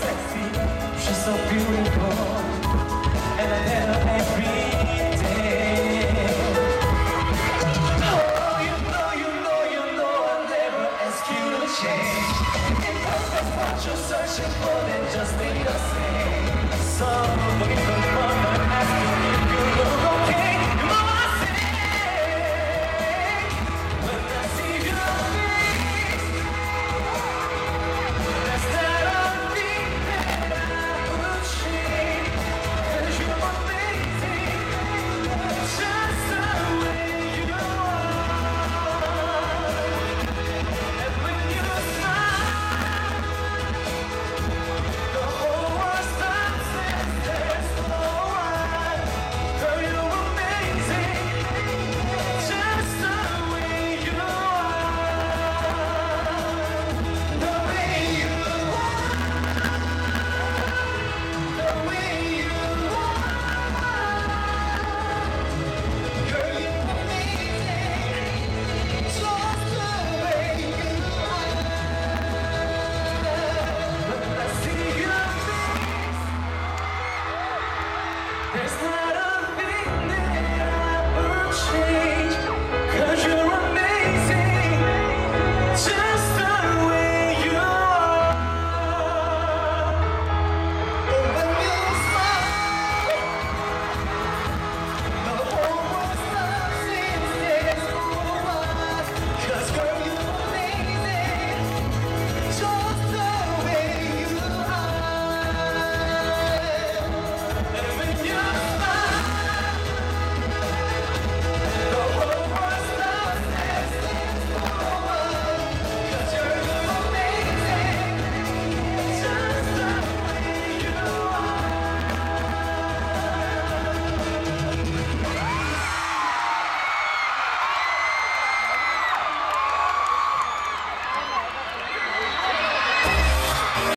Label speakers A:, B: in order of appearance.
A: Sexy, she's so beautiful, and I every day. Oh, you know, you know, you know, I'll never ask you to change. If what you're searching for, then just the same. So, This no